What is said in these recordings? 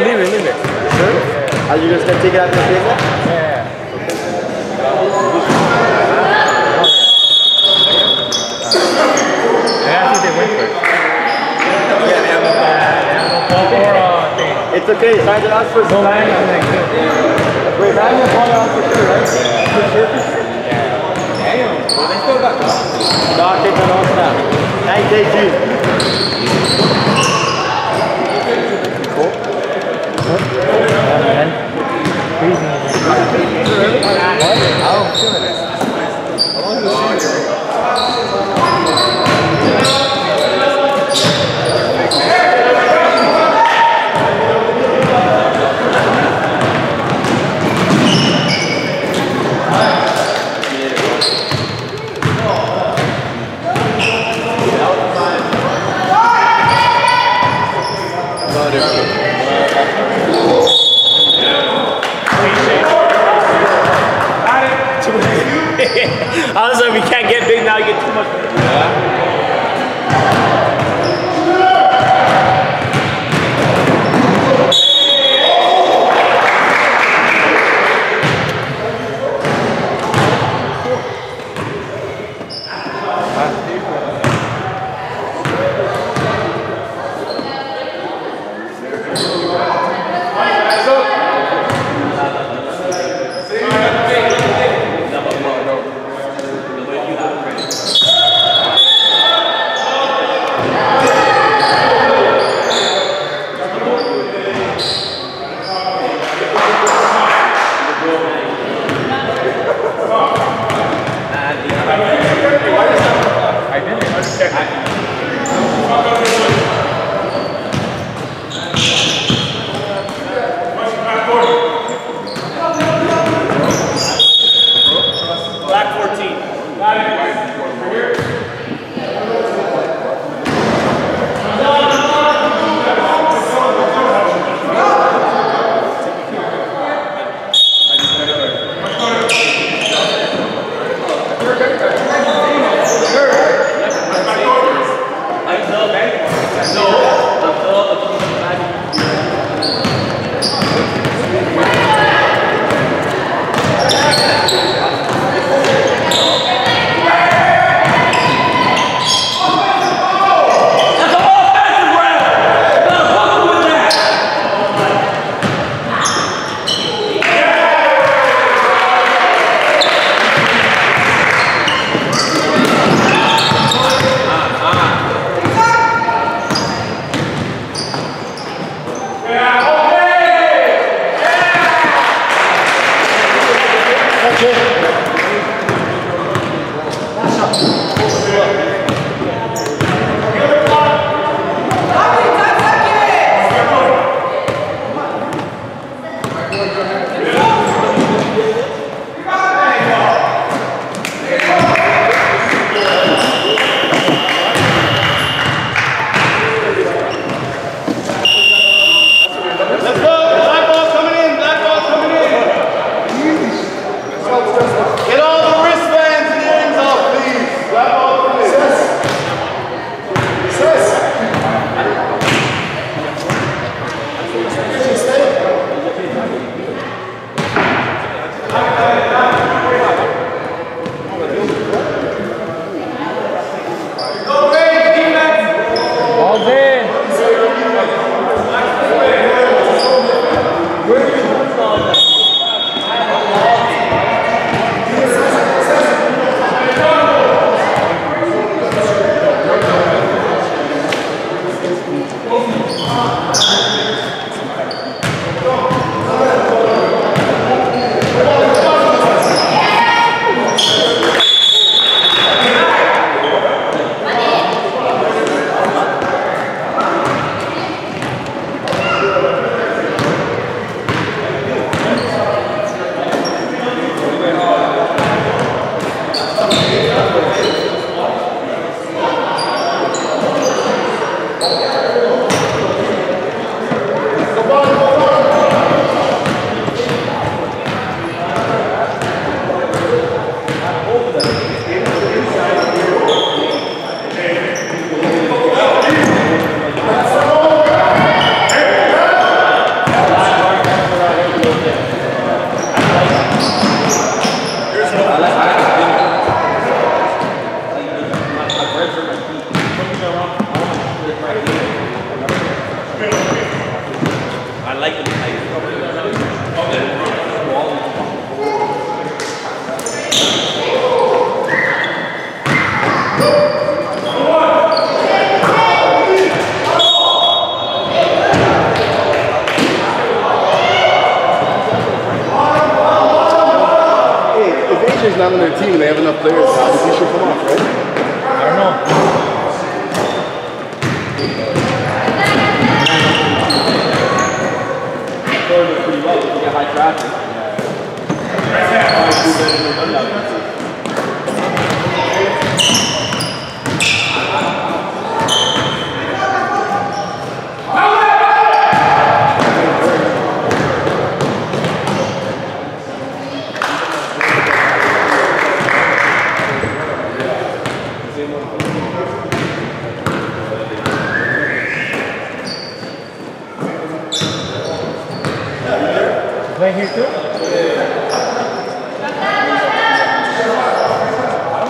No, it's good. Leave it, leave it. Sure? Are you just gonna take it out the table? Yeah. I asked they went first. Yeah. Or, uh, thing. It's okay. Sign it out for line on that good. Wait, sign it out for sure, right? For sure, for sure. Damn. Well, they still got Doc, take the notes now. 9 kg.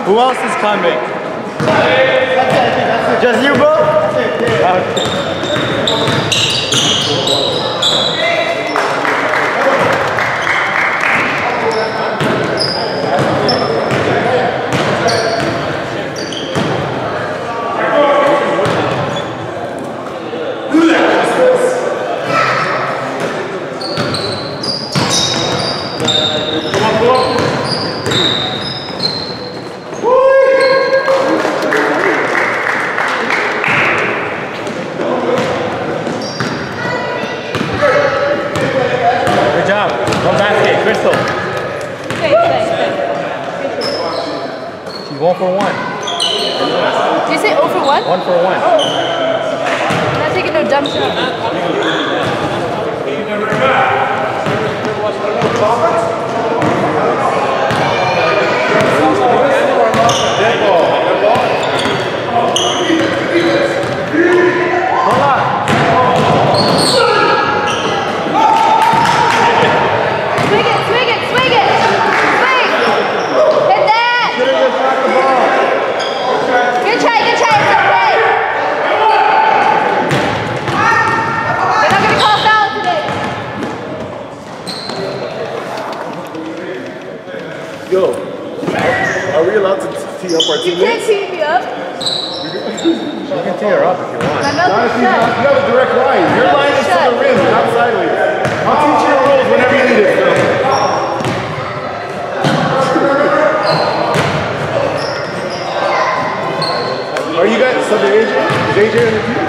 Who else is coming? Just you, bro? Good if you want. My mouth is Honestly, you have a direct line. Your No, line is to the rim, not sideways. I'll teach you the rules whenever you need it. Are you guys subbing AJ? Is AJ